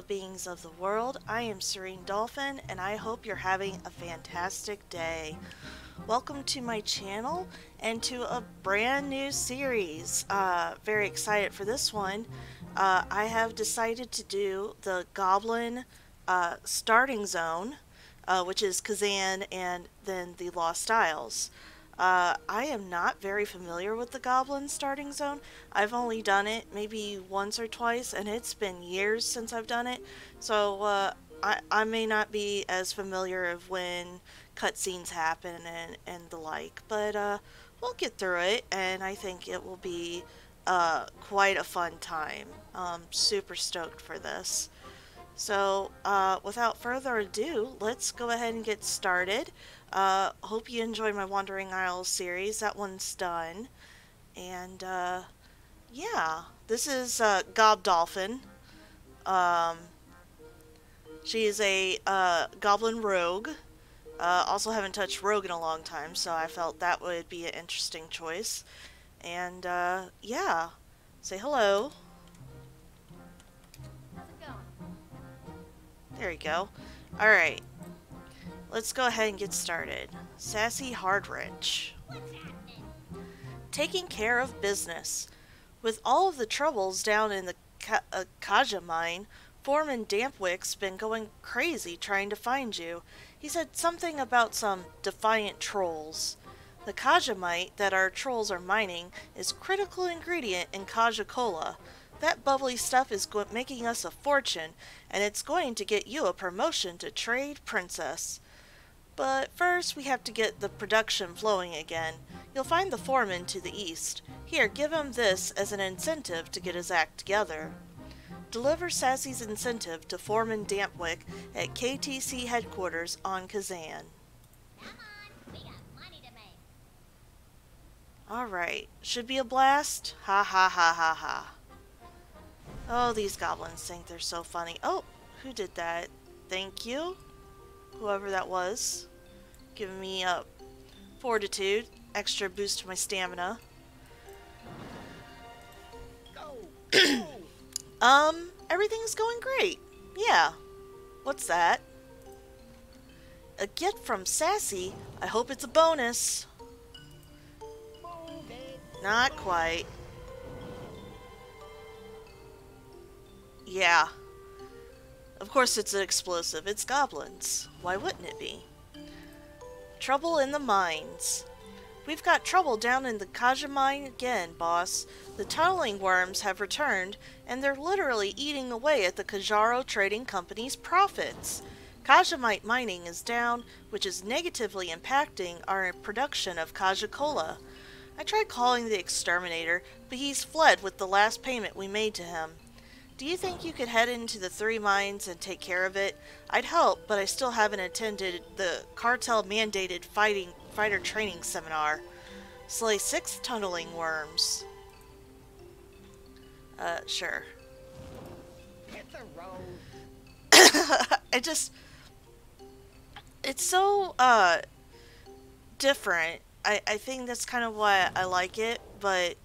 Beings of the world. I am Serene Dolphin, and I hope you're having a fantastic day. Welcome to my channel and to a brand new series. Uh, very excited for this one. Uh, I have decided to do the Goblin uh, starting zone, uh, which is Kezan and then the Lost Isles. Uh, I am not very familiar with the Goblin starting zone. I've only done it maybe once or twice, and it's been years since I've done it, so uh, I, I may not be as familiar of when cutscenes happen and, and the like, but uh, we'll get through it, and I think it will be uh, quite a fun time. Um, super stoked for this. So, uh, without further ado, let's go ahead and get started. Uh, hope you enjoyed my Wandering Isles series. That one's done. And, uh, yeah. This is, uh, Gob Dolphin. Um, she is a, uh, goblin rogue. Uh, also haven't touched rogue in a long time, so I felt that would be an interesting choice. And, uh, yeah. Say hello. There you go. Alright. Let's go ahead and get started. Sassy Hardwrench. Taking care of business. With all of the troubles down in the Ka uh, Kaja mine, Foreman Dampwick's been going crazy trying to find you. He said something about some defiant trolls. The Kajamite that our trolls are mining is critical ingredient in Kaja Cola. That bubbly stuff is making us a fortune, and it's going to get you a promotion to Trade Princess. But first, we have to get the production flowing again. You'll find the foreman to the east. Here, give him this as an incentive to get his act together. Deliver Sassy's incentive to Foreman Dampwick at KTC headquarters on Kezan. Come on, we got money to make. Alright, should be a blast? Ha ha ha ha ha. Oh, these goblins think they're so funny. Oh, who did that? Thank you whoever that was, giving me a fortitude, extra boost to my stamina. um, everything's going great. Yeah. What's that? A gift from Sassy? I hope it's a bonus. Not quite. Yeah. Of course it's an explosive. It's goblins. Why wouldn't it be? Trouble in the mines. We've got trouble down in the Kaja mine again, boss. The tunneling worms have returned, and they're literally eating away at the Kajaro Trading Company's profits. Kajamite mining is down, which is negatively impacting our production of Kaja Cola. I tried calling the exterminator, but he's fled with the last payment we made to him. Do you think you could head into the three mines and take care of it? I'd help, but I still haven't attended the cartel-mandated fighting fighter training seminar. Slay six tunneling worms. Uh, sure. Hit the road. I just... It's so, uh, different. I, I think that's kind of why I like it, but,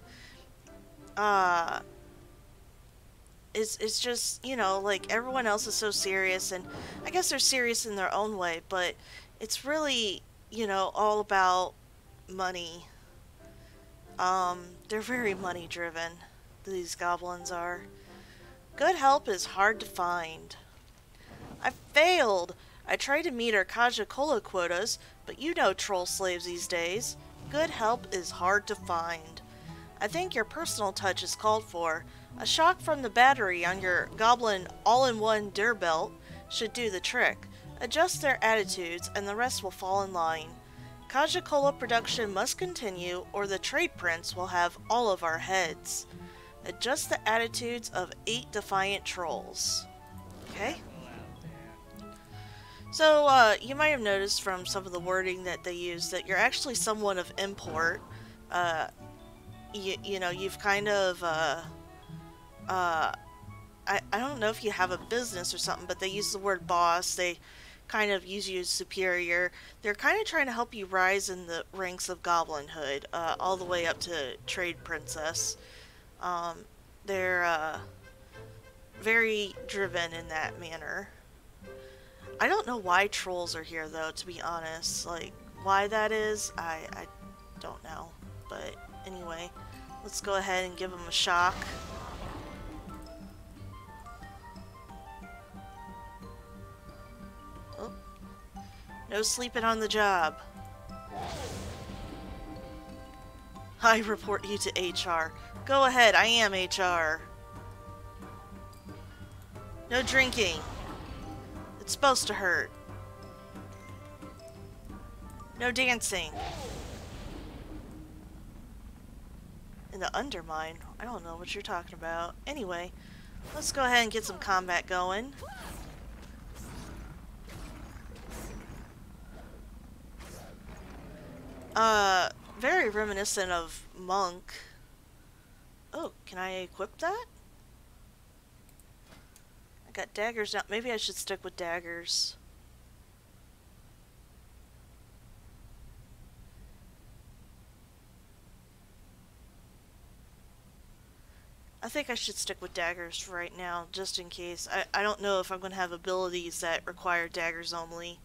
uh it's, it's just, you know, like everyone else is so serious, and I guess they're serious in their own way, but it's really, you know, all about money. Um, they're very money driven, these goblins are. Good help is hard to find. I failed! I tried to meet our Kaja Cola quotas, but you know troll slaves these days. Good help is hard to find. I think your personal touch is called for. A shock from the battery on your Goblin all-in-one belt should do the trick. Adjust their attitudes and the rest will fall in line. Kaja Cola production must continue or the Trade Prince will have all of our heads. Adjust the attitudes of eight defiant trolls. Okay? So, uh, you might have noticed from some of the wording that they use that you're actually someone of import. Uh, you, you know, you've kind of, uh, uh, I, I don't know if you have a business or something, but they use the word boss. They kind of use you as superior. They're kind of trying to help you rise in the ranks of goblinhood, uh, all the way up to trade princess. Um, they're uh, very driven in that manner. I don't know why trolls are here though, to be honest. Like, why that is, I, I don't know. But anyway, let's go ahead and give them a shock. No sleeping on the job. I report you to HR. Go ahead, I am HR. No drinking. It's supposed to hurt. No dancing. In the undermine? I don't know what you're talking about. Anyway, let's go ahead and get some combat going. Uh, very reminiscent of Monk. Oh, can I equip that? I got daggers now. Maybe I should stick with daggers. I think I should stick with daggers right now, just in case. I, I don't know if I'm going to have abilities that require daggers only.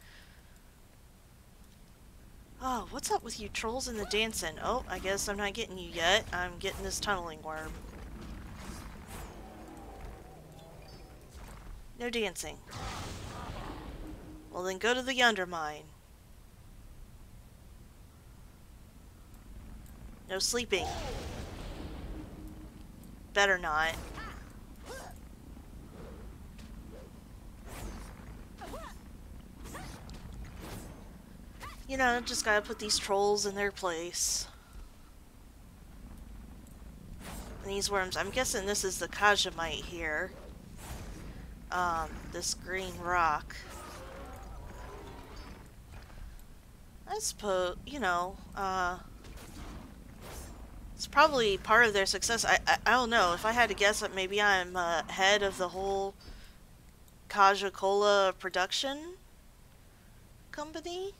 Oh, what's up with you trolls and the dancing? Oh, I guess I'm not getting you yet. I'm getting this tunneling worm. No dancing. Well then go to the undermine. No sleeping. Better not. You know, just gotta put these trolls in their place. And these worms, I'm guessing this is the Kajamite here. Um, this green rock. I suppose, you know, uh, it's probably part of their success. I, I, I don't know. If I had to guess, that maybe I'm uh, head of the whole Kaja Cola production company.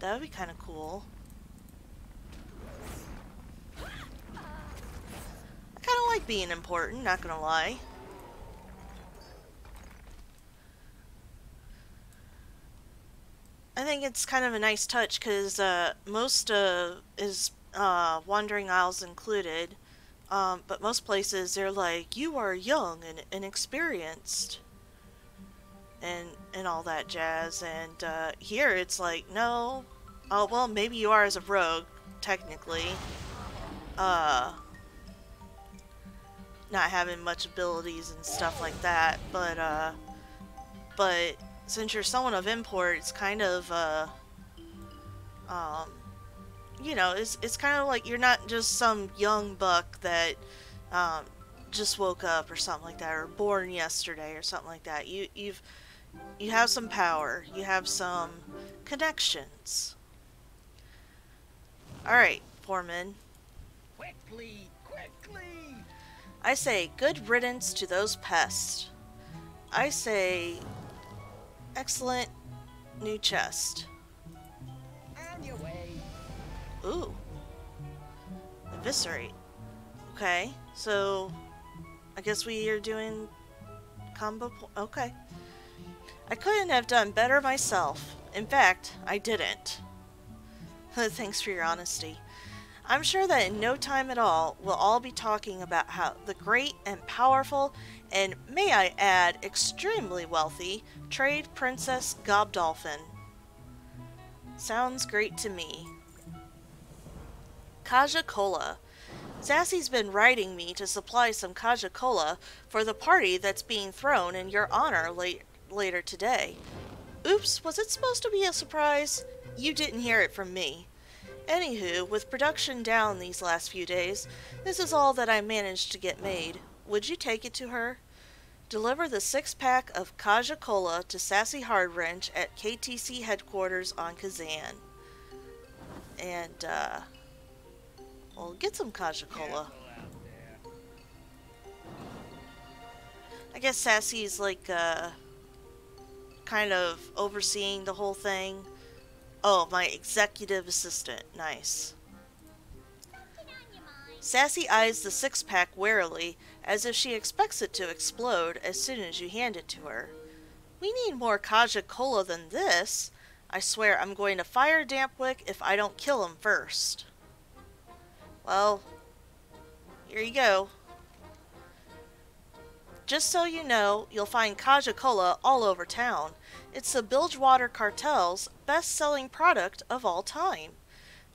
That would be kind of cool. I kind of like being important, not gonna lie. I think it's kind of a nice touch because uh, most uh, is uh, Wandering Isles included, um, but most places they're like, you are young and inexperienced and and all that jazz. And uh, here it's like, no, oh well, maybe you are as a rogue, technically. Uh, not having much abilities and stuff like that, but uh, but since you're someone of import, it's kind of uh, um, you know, it's it's kind of like you're not just some young buck that um, just woke up or something like that, or born yesterday or something like that. You you've you have some power. You have some connections. Alright, Foreman. Quickly, quickly! I say good riddance to those pests. I say excellent new chest. On your way. Ooh. Eviscerate. Okay, so I guess we are doing combo. Okay. I couldn't have done better myself. In fact, I didn't. Thanks for your honesty. I'm sure that in no time at all, we'll all be talking about how the great and powerful, and may I add, extremely wealthy, trade princess Gobdolphin. Sounds great to me. Kaja Cola. Sassy's been writing me to supply some Kaja Cola for the party that's being thrown in your honor late later today. Oops, was it supposed to be a surprise? You didn't hear it from me. Anywho, with production down these last few days, this is all that I managed to get made. Would you take it to her? Deliver the six pack of Kaja Cola to Sassy Hardwrench at KTC headquarters on Kezan. And, uh, well, get some Kaja Cola. I guess Sassy's like, uh, kind of overseeing the whole thing. Oh, my executive assistant. Nice. Sassy eyes the six pack warily, as if she expects it to explode as soon as you hand it to her. We need more Kaja Cola than this. I swear I'm going to fire Dampwick if I don't kill him first. Well, here you go. Just so you know, you'll find Kaja Cola all over town. It's the Bilgewater Cartel's best-selling product of all time.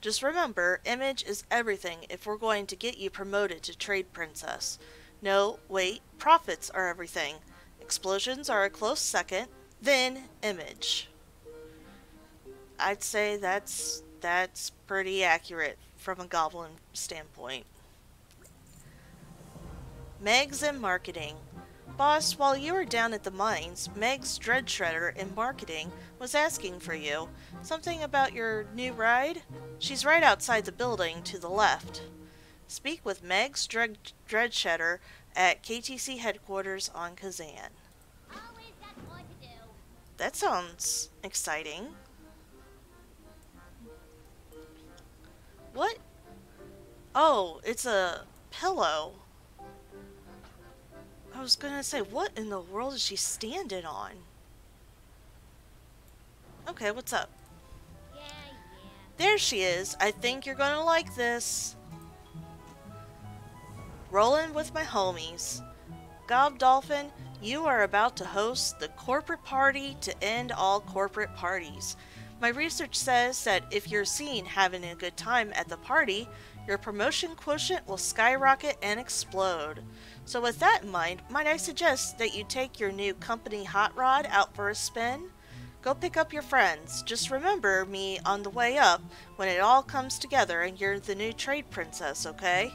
Just remember, image is everything if we're going to get you promoted to Trade Princess. No, wait, profits are everything. Explosions are a close second, then image. I'd say that's that's pretty accurate from a goblin standpoint. Megs and marketing. Boss, while you were down at the mines, Megs Dreadshredder in marketing was asking for you. Something about your new ride? She's right outside the building to the left. Speak with Meg's Dread, Dread Shredder at KTC headquarters on Kezan. That sounds exciting. What? Oh, it's a pillow. I was gonna say, what in the world is she standing on? Okay, what's up? Yeah, yeah. There she is. I think you're gonna like this. Rolling with my homies. Gob Dolphin, you are about to host the corporate party to end all corporate parties. My research says that if you're seen having a good time at the party, your promotion quotient will skyrocket and explode. So with that in mind, might I suggest that you take your new company hot rod out for a spin? Go pick up your friends. Just remember me on the way up when it all comes together and you're the new trade princess, okay?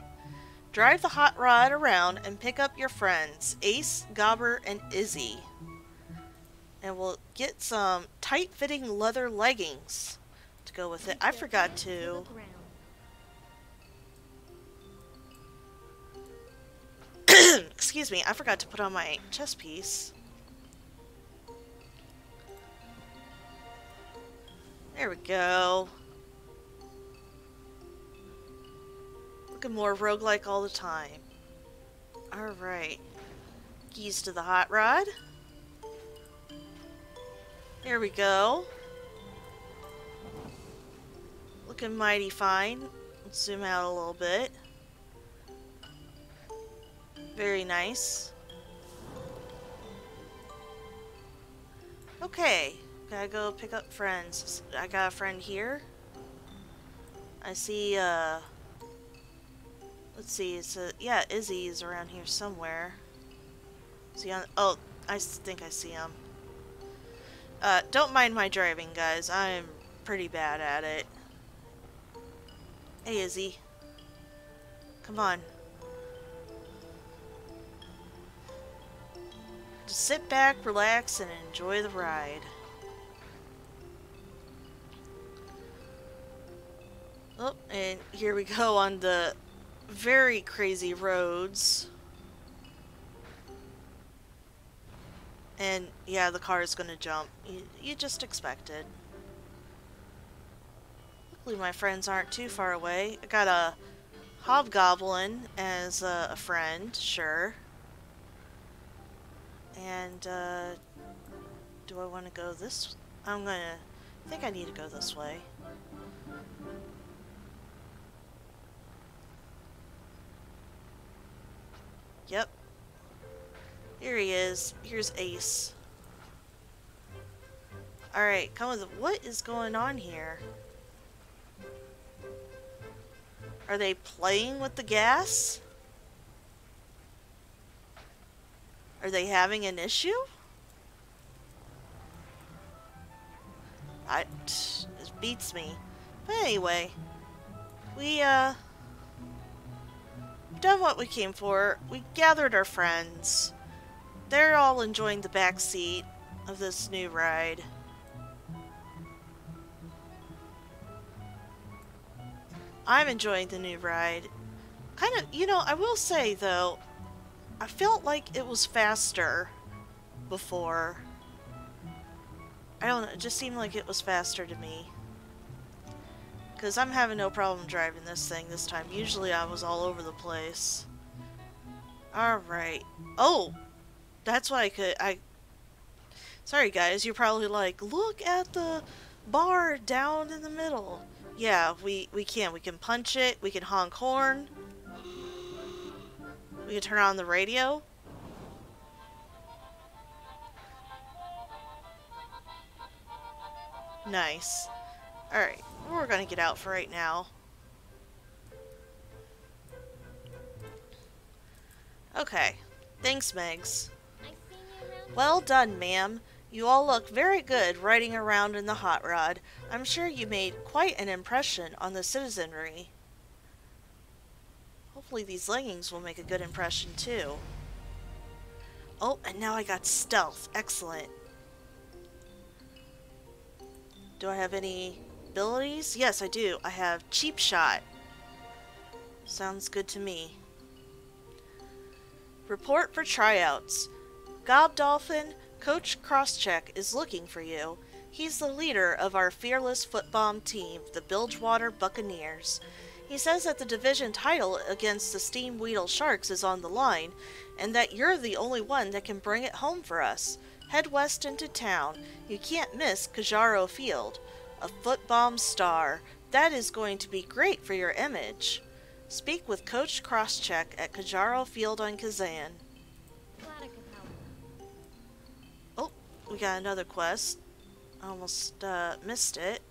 Drive the hot rod around and pick up your friends, Ace, Gobber, and Izzy. And we'll get some tight-fitting leather leggings to go with it. I forgot to... Excuse me, I forgot to put on my chest piece. There we go. Looking more roguelike all the time. Alright. Keys to the hot rod. There we go. Looking mighty fine. Let's zoom out a little bit. Very nice. Okay, gotta go pick up friends. I got a friend here. I see, uh... Let's see, it's a... Yeah, Izzy is around here somewhere. Is he on... Oh, I think I see him. Uh, don't mind my driving, guys. I'm pretty bad at it. Hey, Izzy. Come on. Sit back, relax, and enjoy the ride. Oh, and here we go on the very crazy roads. And yeah, the car is gonna jump. You, you just expected. Luckily my friends aren't too far away. I got a hobgoblin as a, a friend, sure. And, uh, do I want to go this? I'm gonna, I think I need to go this way. Yep. Here he is. Here's Ace. Alright, come with What is going on here? Are they playing with the gas? Are they having an issue? It beats me. But anyway, we, uh, done what we came for. We gathered our friends. They're all enjoying the back seat of this new ride. I'm enjoying the new ride. Kind of, you know, I will say though, I felt like it was faster before. I don't know, it just seemed like it was faster to me. Because I'm having no problem driving this thing this time. Usually I was all over the place. Alright. Oh! That's why I could... I. Sorry guys, you're probably like, look at the bar down in the middle. Yeah, we, we can. We can punch it. We can honk horn. We can turn on the radio. Nice. Alright, we're gonna get out for right now. Okay. Thanks, Megs. Well done, ma'am. You all look very good riding around in the hot rod. I'm sure you made quite an impression on the citizenry. Hopefully these leggings will make a good impression too. Oh, and now I got stealth. Excellent. Do I have any abilities? Yes, I do. I have cheap shot. Sounds good to me. Report for tryouts. Gobdolphin, Coach Crosscheck is looking for you. He's the leader of our fearless footbomb team, the Bilgewater Buccaneers. He says that the division title against the Steamwheedle Sharks is on the line, and that you're the only one that can bring it home for us. Head west into town. You can't miss Kajaro Field. A footbomb star. That is going to be great for your image. Speak with Coach Crosscheck at Kajaro Field on Kezan. Oh, we got another quest. Almost uh, missed it.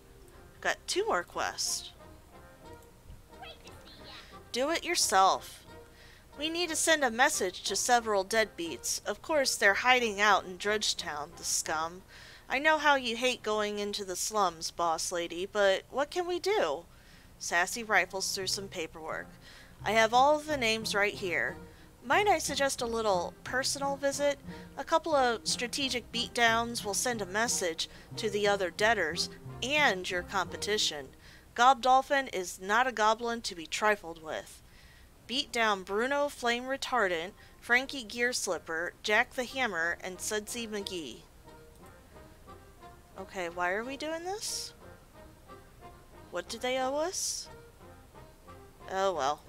Got two more quests. Do it yourself. We need to send a message to several deadbeats. Of course, they're hiding out in Drudgetown, the scum. I know how you hate going into the slums, boss lady, but what can we do? Sassy rifles through some paperwork. I have all of the names right here. Might I suggest a little personal visit? A couple of strategic beatdowns will send a message to the other debtors and your competition. Gobdolphin is not a goblin to be trifled with beat down Bruno Flameretardant, Frankie Gearslipper, Jack the Hammer, and Sudsy Magee. Okay, why are we doing this? What do they owe us? Oh well.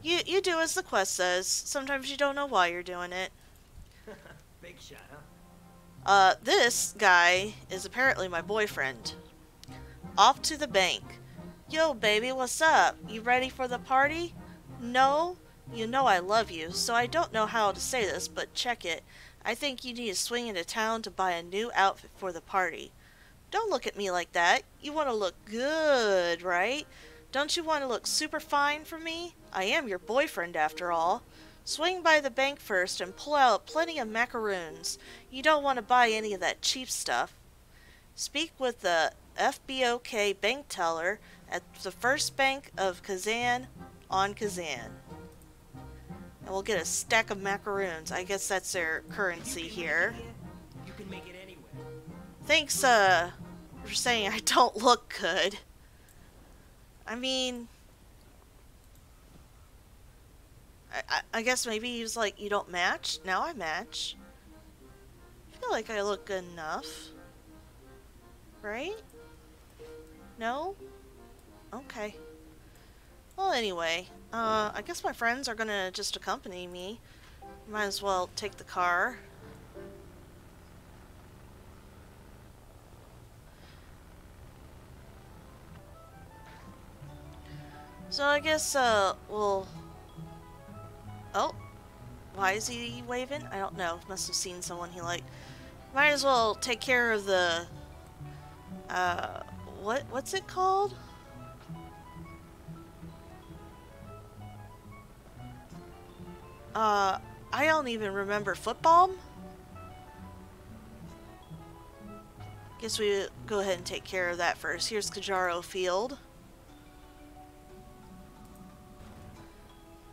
You you do as the quest says. Sometimes you don't know why you're doing it. Big shot, huh? Uh, this guy is apparently my boyfriend. Off to the bank. Yo, baby, what's up? You ready for the party? No, you know I love you, so I don't know how to say this, but check it. I think you need to swing into town to buy a new outfit for the party. Don't look at me like that. You want to look good, right? Don't you want to look super fine for me? I am your boyfriend, after all. Swing by the bank first and pull out plenty of macaroons. You don't want to buy any of that cheap stuff. Speak with the FBOK bank teller at the first bank of Kezan on Kezan. And we'll get a stack of macaroons. I guess that's their currency here. You can make it anywhere. Thanks, uh, for saying I don't look good. I mean... I, I, I guess maybe he was like, you don't match? Now I match. I feel like I look good enough. Right? No? Okay. Well, anyway, uh, I guess my friends are gonna just accompany me. Might as well take the car. So I guess, uh, we'll... Oh. Why is he waving? I don't know. Must have seen someone he liked. Might as well take care of the... Uh, what, what's it called? Uh, I don't even remember football. Guess we go ahead and take care of that first. Here's Kajaro Field.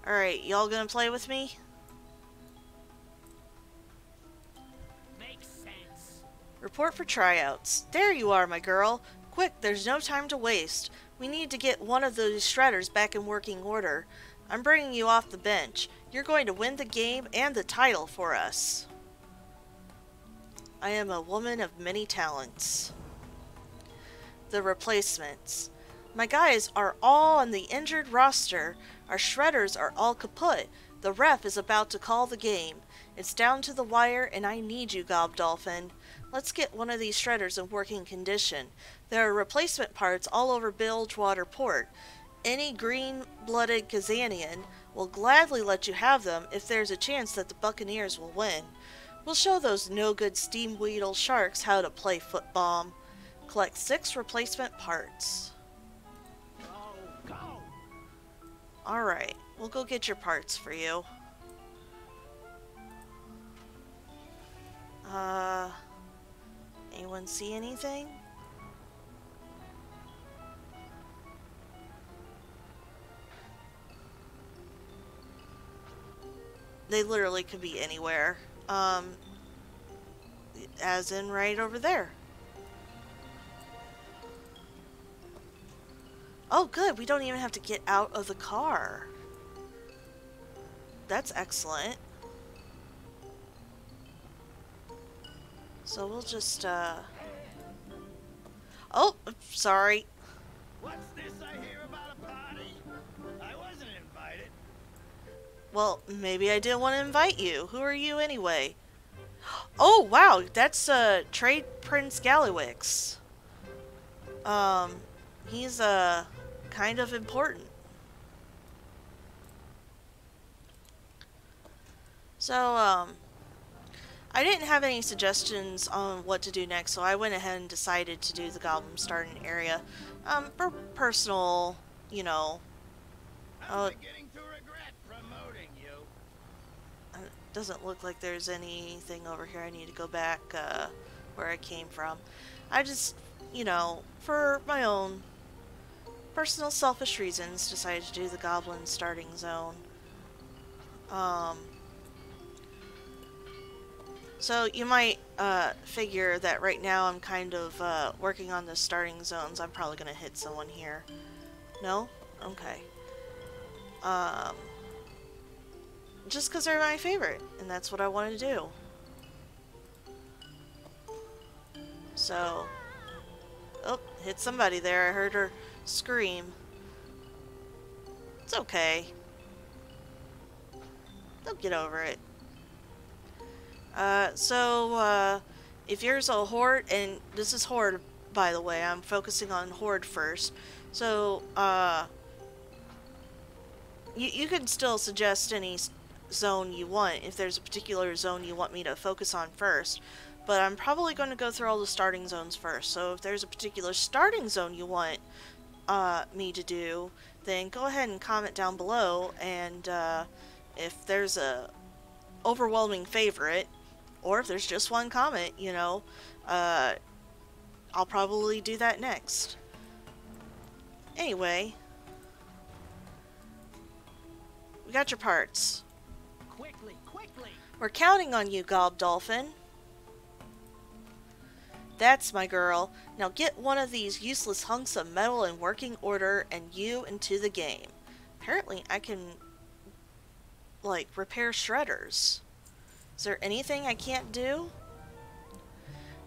Alright, y'all gonna play with me? Makes sense. Report for tryouts. There you are, my girl. Quick, there's no time to waste. We need to get one of those shredders back in working order. I'm bringing you off the bench. You're going to win the game and the title for us. I am a woman of many talents. The replacements. My guys are all on the injured roster. Our shredders are all kaput. The ref is about to call the game. It's down to the wire, and I need you, Gob Dolphin. Let's get one of these shredders in working condition. There are replacement parts all over Bilgewater Port. Any green-blooded Kezanian will gladly let you have them if there's a chance that the Buccaneers will win. We'll show those no-good Steamwheedle sharks how to play football. Collect six replacement parts. Alright, we'll go get your parts for you. Uh, anyone see anything? They literally could be anywhere. Um, as in right over there. Oh, good. We don't even have to get out of the car. That's excellent. So we'll just, uh... Oh, sorry. What's this I hear about a party? I wasn't invited. Well, maybe I didn't want to invite you. Who are you anyway? Oh, wow. That's, uh, Trade Prince Gallywix. Um, he's, uh, kind of important. So, um, I didn't have any suggestions on what to do next, so I went ahead and decided to do the Goblin starting area. Um, for personal, you know, I'm Oh. beginning to regret promoting you. uh, doesn't look like there's anything over here. I need to go back, uh, where I came from. I just, you know, for my own personal selfish reasons, decided to do the Goblin starting zone. Um, so you might uh, figure that right now I'm kind of uh, working on the starting zones. I'm probably going to hit someone here. No? Okay. Um, just because they're my favorite, and that's what I want to do. So, oh, hit somebody there. I heard her scream. It's okay. They'll get over it. Uh, so, uh, if yours a horde, and this is horde, by the way, I'm focusing on horde first. So, uh, you, you can still suggest any zone you want if there's a particular zone you want me to focus on first. But I'm probably going to go through all the starting zones first. So if there's a particular starting zone you want uh, me to do, then go ahead and comment down below. And uh, if there's a overwhelming favorite, or if there's just one comment, you know, uh, I'll probably do that next. Anyway, we got your parts. Quickly, quickly. We're counting on you, Gob Dolphin. That's my girl. Now get one of these useless hunks of metal in working order and you into the game. Apparently I can, like, repair shredders. Is there anything I can't do?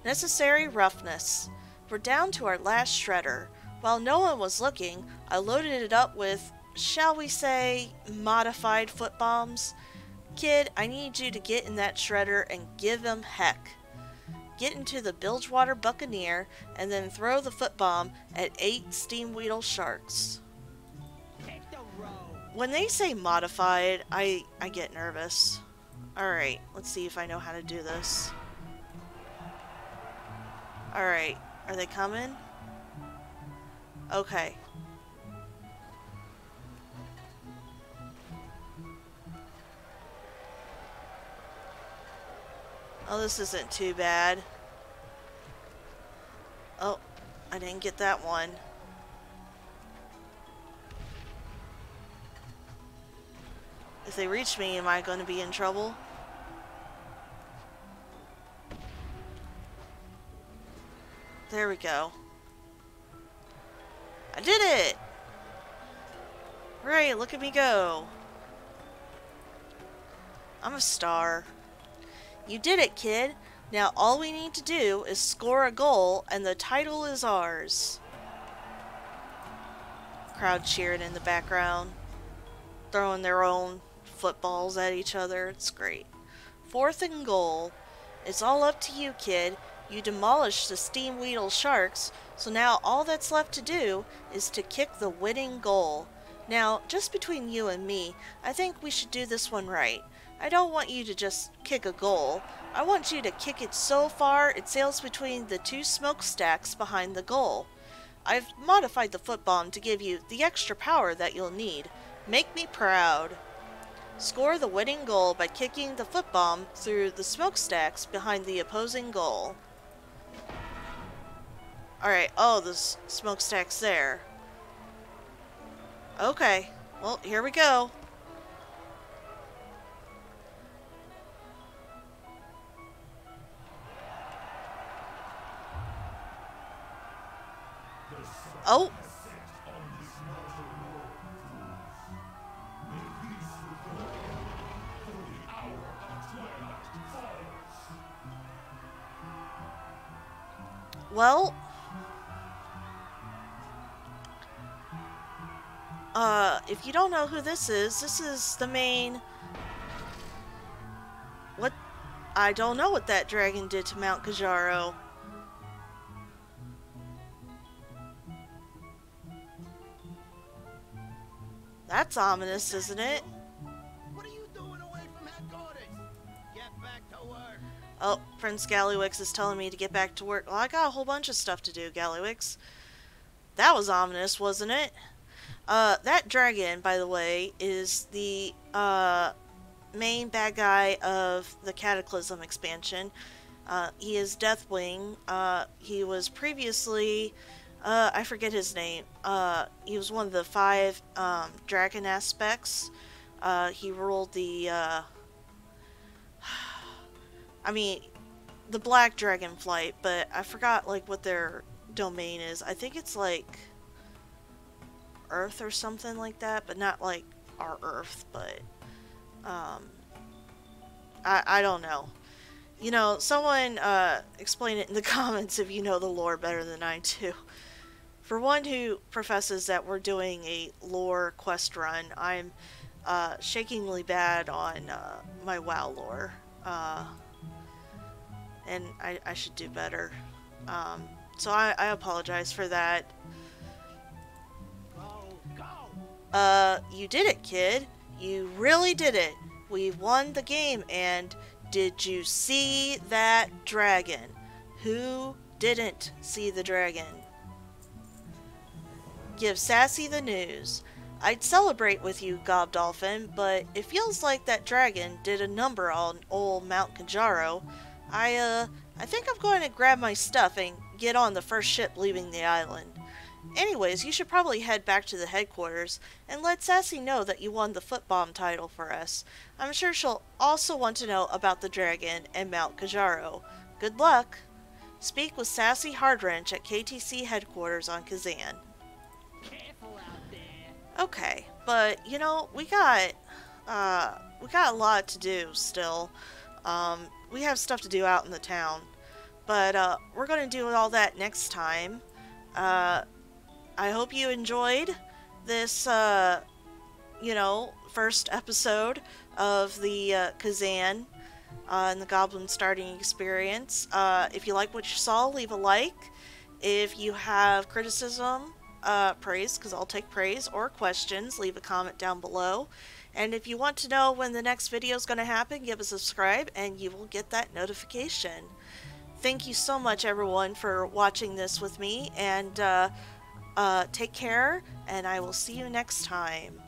Necessary roughness. We're down to our last shredder. While no one was looking, I loaded it up with, shall we say, modified foot bombs. Kid, I need you to get in that shredder and give him heck. Get into the Bilgewater Buccaneer and then throw the foot bomb at eight Steamwheedle sharks. The. When they say modified, I, I get nervous. Alright, let's see if I know how to do this. Alright, are they coming? Okay. Oh, this isn't too bad. Oh, I didn't get that one. If they reach me, am I going to be in trouble? There we go. I did it! Hooray, look at me go. I'm a star. You did it, kid. Now all we need to do is score a goal and the title is ours. crowd cheering in the background, throwing their own footballs at each other. It's great. Fourth and goal. It's all up to you, kid. You demolished the Steamwheedle Sharks, so now all that's left to do is to kick the winning goal. Now, just between you and me, I think we should do this one right. I don't want you to just kick a goal. I want you to kick it so far it sails between the two smokestacks behind the goal. I've modified the foot bomb to give you the extra power that you'll need. Make me proud. Score the winning goal by kicking the foot bomb through the smokestacks behind the opposing goal. Alright, oh, the smokestack's there. Okay, well, here we go. Oh! Well, uh, if you don't know who this is, this is the main... What? I don't know what that dragon did to Mount Kajaro. That's ominous, isn't it? What are you doing away from headquarters? Get back to work. Oh, Prince Gallywix is telling me to get back to work. Well, I got a whole bunch of stuff to do, Gallywix. That was ominous, wasn't it? Uh, that dragon, by the way, is the, uh, main bad guy of the Cataclysm expansion. Uh, he is Deathwing. Uh, he was previously uh, I forget his name. Uh, he was one of the five um, dragon aspects. Uh, he ruled the. I mean, the Black Dragon Flight, but I forgot like what their domain is. I think it's like Earth or something like that, but not like our Earth, but um, I I don't know. You know, someone uh, explain it in the comments if you know the lore better than I do. For one who professes that we're doing a lore quest run, I'm uh, shakingly bad on uh, my WoW lore. Uh, and I, I, should do better. Um, so I, I, apologize for that. Uh, you did it, kid. You really did it. We won the game, and did you see that dragon? Who didn't see the dragon? Give Sassy the news. I'd celebrate with you, Gobdolphin, but it feels like that dragon did a number on old Mount Kajaro. I, uh, I think I'm going to grab my stuff and get on the first ship leaving the island. Anyways, you should probably head back to the headquarters and let Sassy know that you won the foot bomb title for us. I'm sure she'll also want to know about the dragon and Mount Kajaro. Good luck! Speak with Sassy Hardwrench at KTC headquarters on Kezan. Okay, but you know, we got uh we got a lot to do still. Um we have stuff to do out in the town. But uh we're going to do all that next time. Uh I hope you enjoyed this uh you know, first episode of the uh, Kezan uh, and the Goblin starting experience. Uh, if you like what you saw, leave a like. If you have criticism uh, praise, because I'll take praise, or questions, leave a comment down below. And if you want to know when the next video is going to happen, give a subscribe and you will get that notification. Thank you so much, everyone, for watching this with me, and uh, uh, take care, and I will see you next time.